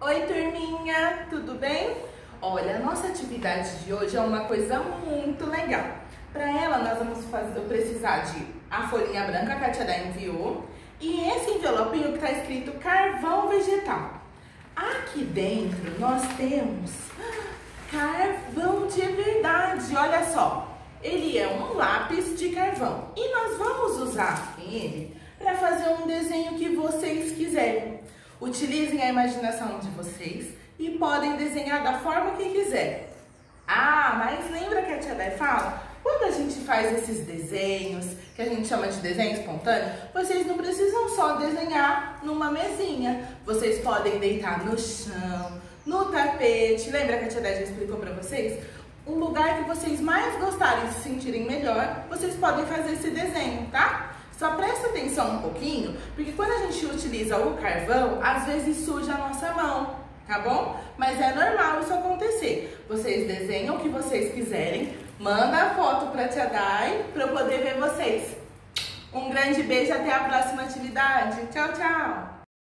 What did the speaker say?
Oi, turminha, tudo bem? Olha, a nossa atividade de hoje é uma coisa muito legal. Para ela, nós vamos fazer, precisar de a folhinha branca que a tia da enviou e esse envelopinho que está escrito carvão vegetal. Aqui dentro nós temos carvão de verdade, olha só. Ele é um lápis de carvão e nós vamos usar ele para fazer um desenho que vocês quiserem. Utilizem a imaginação de vocês e podem desenhar da forma que quiser. Ah, mas lembra que a tia Dé fala? Quando a gente faz esses desenhos, que a gente chama de desenho espontâneo, vocês não precisam só desenhar numa mesinha. Vocês podem deitar no chão, no tapete. Lembra que a tia Dé já explicou para vocês? Um lugar que vocês mais gostarem, se sentirem melhor, vocês podem fazer esse desenho, tá? Só presta atenção um pouquinho, porque quando a gente utiliza o carvão, às vezes suja a nossa mão, tá bom? Mas é normal isso acontecer. Vocês desenham o que vocês quiserem, manda a foto pra Tia Dai pra eu poder ver vocês. Um grande beijo, até a próxima atividade. Tchau, tchau!